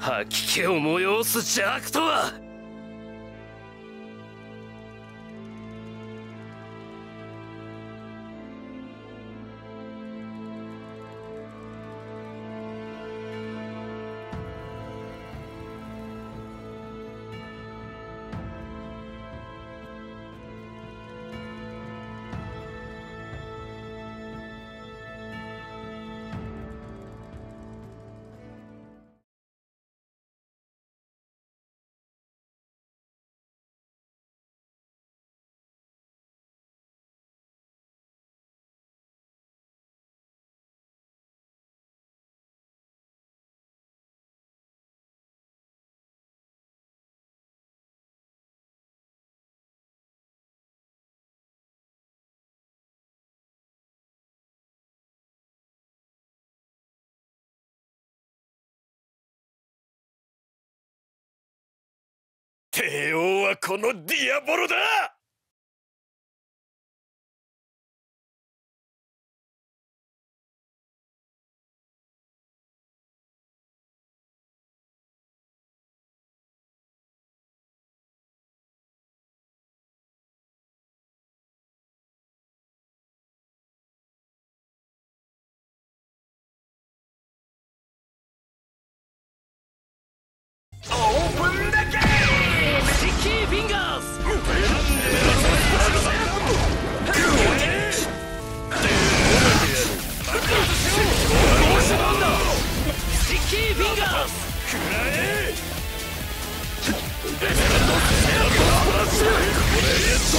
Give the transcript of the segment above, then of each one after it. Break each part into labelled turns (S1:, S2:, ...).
S1: 吐き気を催す邪悪とは。帝王はこのディアボロだ！許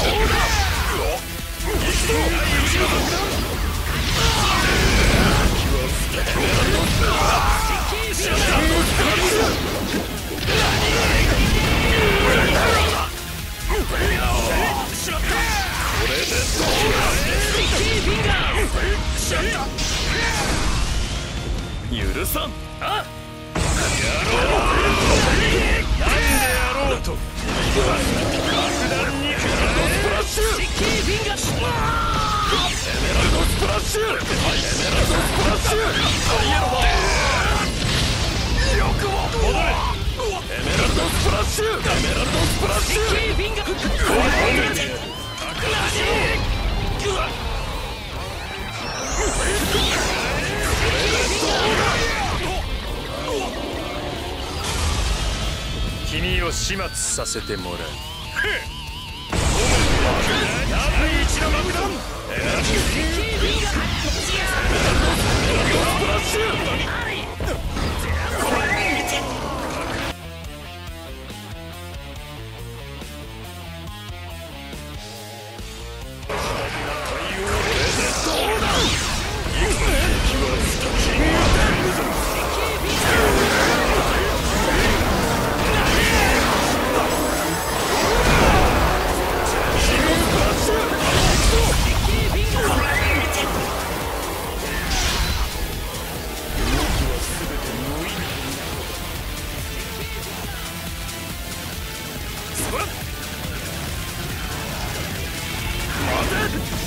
S1: さん。あやろうなんでやろうとシュハイエロバよくも戻れエメラルドプラシュエメラルドプラシュー君を始末させてもらう。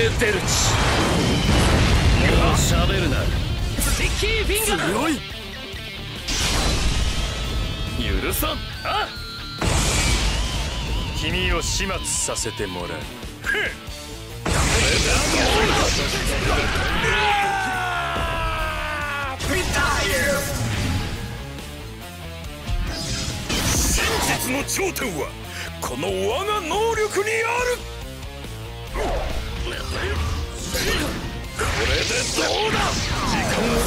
S1: ベ・デルチもう喋るなスティッキーフィンガー強い許さんあ君を始末させてもらう真実の頂点はこの我が能力にある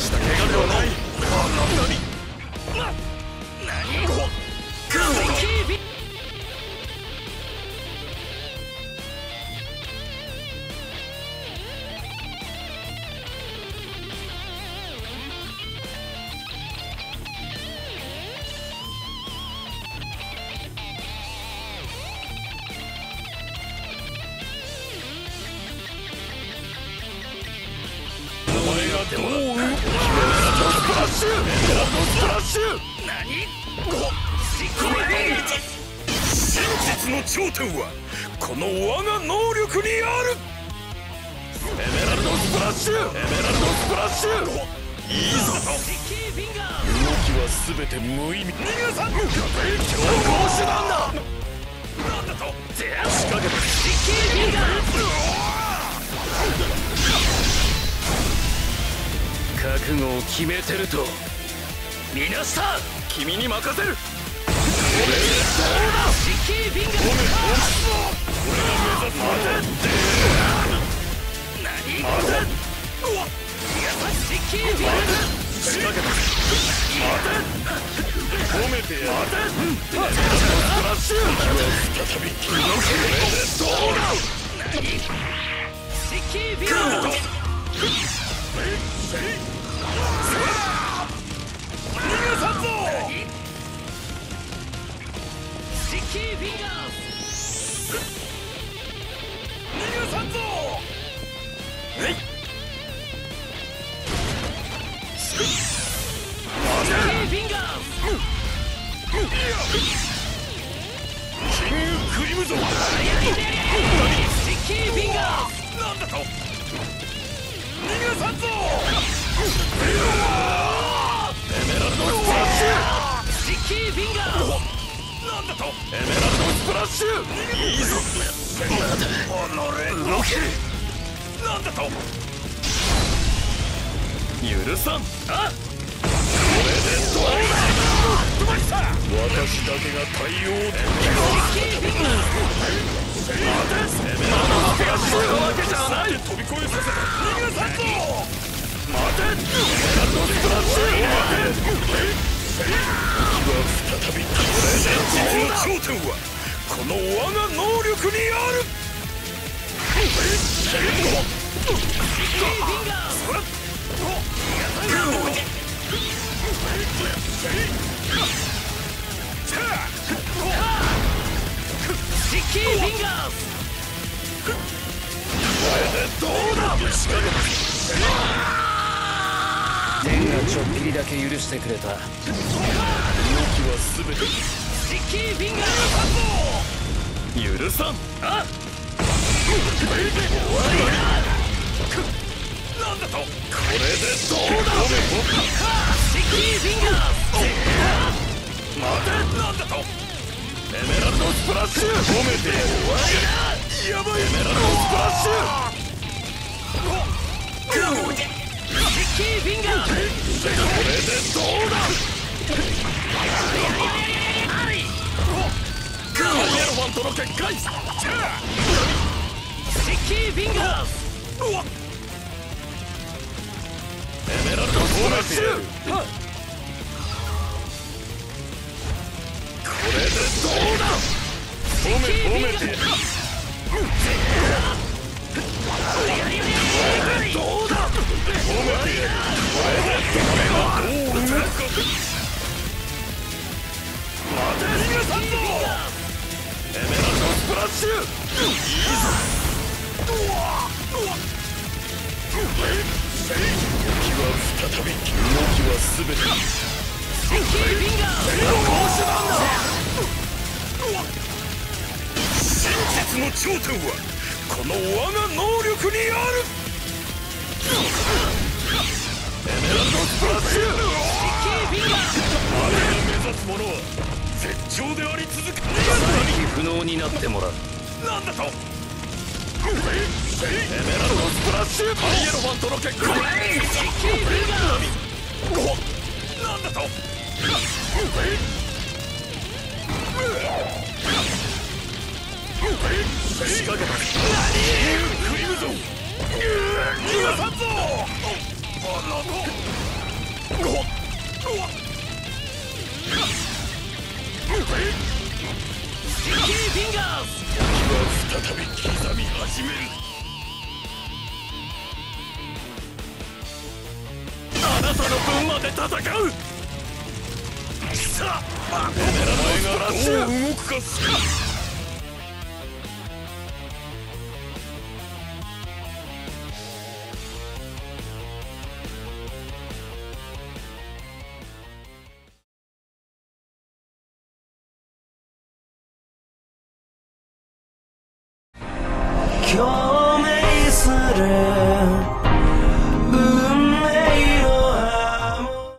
S1: した怪我ではないシュスラッシュ何真実の頂点はこの我が能力にあるエメラルドスプラッシュエメラルドスプラッシュいいぞ動きは全て無意味逃がさん強行手段だなんだと仕掛けたシッキー。フィンガー。覚悟を決めてると。みなした君に任せる。俺どうだシッキーフィンガー俺が目指す。待て何待てうわシッキーフィンガー仕掛けた待て褒めてやる待てスラッシュ再び動けキーフィンガーなんだと逃がさんぞエメラルドスプラッシュシッキーフィンガー。なんだとエメラルドスプラッシュいいぞまだ動けなんだと許さんあこれでどうだ私だけが対応できるシキーフィンガーズこれでどうだ天がちょっぴりだけ許してくれた動きは全てシッキーフィンガーズ許さんあこれで終わりだなんだとこれでどうだ？ラルドスプラッシュ褒めてやばいメラルドスプラッシュキーフィンガーこれでどうだアイエロファントの結界シッキーフィンガーエメラルドスプラッシュこれでどうだめ褒めてどうだ褒めてこれで誰がどう待て逃がさんぞエメラルドスプラッシュいいぞ敵は再び動きは全て。の頂点はこの我が能力にある。エメラルドスプラッシュ。我が目指すものは絶頂であり続く不能になってもらう。なんだと？エメラルドスプラッシュ。ハイエロファントの結果なんだと？仕掛けた何クリムゾン逃がなたの分まで戦うさあお前がどう動くか
S2: 共鳴する